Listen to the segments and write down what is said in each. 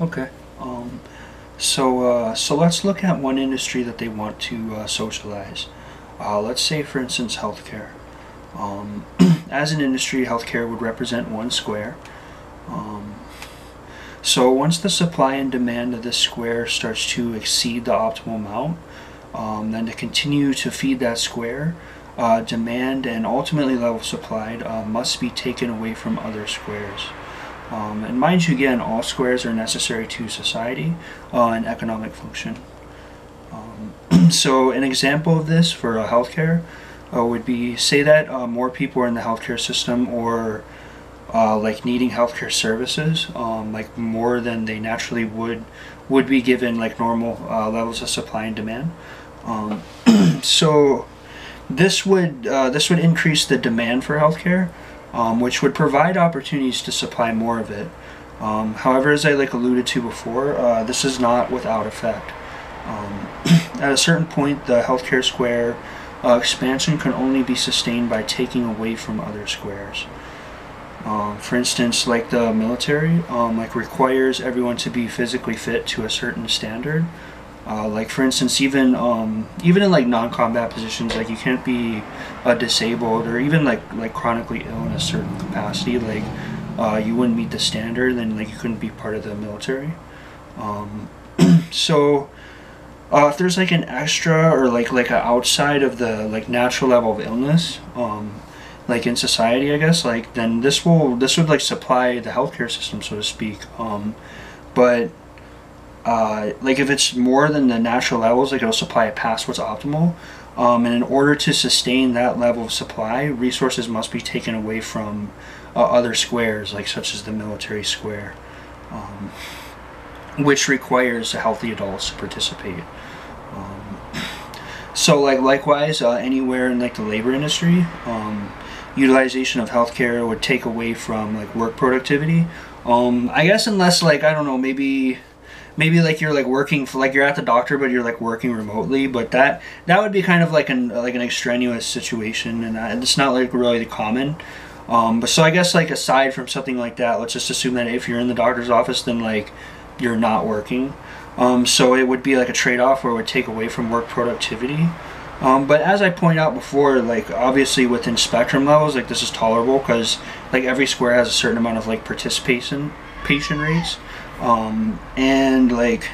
Okay. Um, so uh, so let's look at one industry that they want to uh, socialize. Uh, let's say, for instance, healthcare. Um, as an industry, healthcare would represent one square. Um, so once the supply and demand of this square starts to exceed the optimal amount, um, then to continue to feed that square, uh, demand and ultimately level supplied uh, must be taken away from other squares. Um, and mind you, again, all squares are necessary to society uh, and economic function. Um, so, an example of this for uh, healthcare uh, would be say that uh, more people are in the healthcare system or uh, like needing healthcare services, um, like more than they naturally would would be given like normal levels of supply and demand. Um, so this would this would increase the demand for healthcare, um, which would provide opportunities to supply more of it. Um, however, as I like alluded to before, uh, this is not without effect. Um, at a certain point, the healthcare square uh, expansion can only be sustained by taking away from other squares. Um, for instance, like the military, um, like requires everyone to be physically fit to a certain standard. Uh, like for instance, even um, even in like non-combat positions, like you can't be uh, disabled or even like like chronically ill in a certain capacity. Like uh, you wouldn't meet the standard, then like you couldn't be part of the military. Um, so uh, if there's like an extra or like like a outside of the like natural level of illness, um, like in society, I guess, like then this will this would like supply the healthcare system, so to speak. Um, but uh, like if it's more than the natural levels, like it'll supply it past what's optimal. Um, and in order to sustain that level of supply, resources must be taken away from uh, other squares, like such as the military square, um, which requires healthy adults to participate. Um, so, like likewise, uh, anywhere in like the labor industry, um, utilization of healthcare would take away from like work productivity. Um, I guess unless like I don't know, maybe maybe like you're like working for like you're at the doctor but you're like working remotely but that that would be kind of like an like an extraneous situation and it's not like really the common. Um, but so i guess like aside from something like that let's just assume that if you're in the doctor's office then like you're not working. Um, so it would be like a trade-off where it would take away from work productivity. Um, but as I pointed out before, like obviously within spectrum levels, like this is tolerable because like every square has a certain amount of like participation patient rates. Um, and like,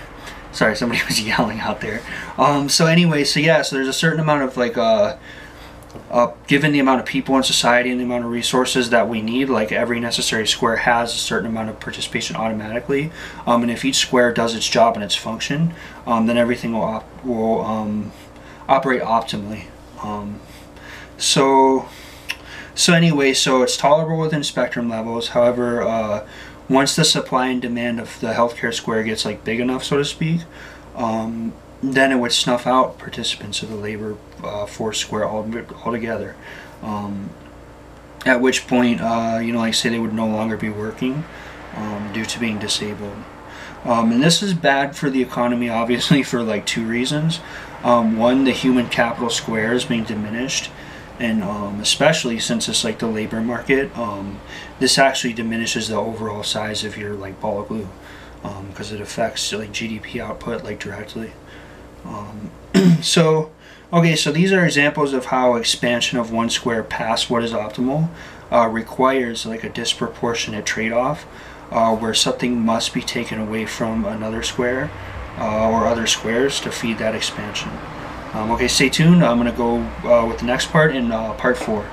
sorry, somebody was yelling out there. Um, so anyway, so yeah, so there's a certain amount of like, uh, uh, given the amount of people in society and the amount of resources that we need, like every necessary square has a certain amount of participation automatically. Um, and if each square does its job and its function, um, then everything will, op- will um, operate optimally. Um, so, so anyway, so it's tolerable within spectrum levels. However, uh, once the supply and demand of the healthcare square gets like big enough, so to speak, um, then it would snuff out participants of the labor uh, force square all, altogether. Um, at which point, uh, you know, like say they would no longer be working um, due to being disabled. Um, and this is bad for the economy, obviously, for like two reasons. Um, one, the human capital square is being diminished, and um, especially since it's like the labor market, um, this actually diminishes the overall size of your like ball of glue because um, it affects like GDP output like directly. Um, so, okay, so these are examples of how expansion of one square past what is optimal uh, requires like a disproportionate trade-off uh, where something must be taken away from another square uh, or other squares to feed that expansion. Um, okay, stay tuned. I'm going to go uh, with the next part in uh, part 4.